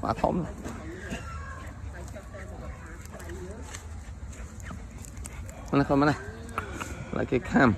quá thấm rồi này không này lại cái cam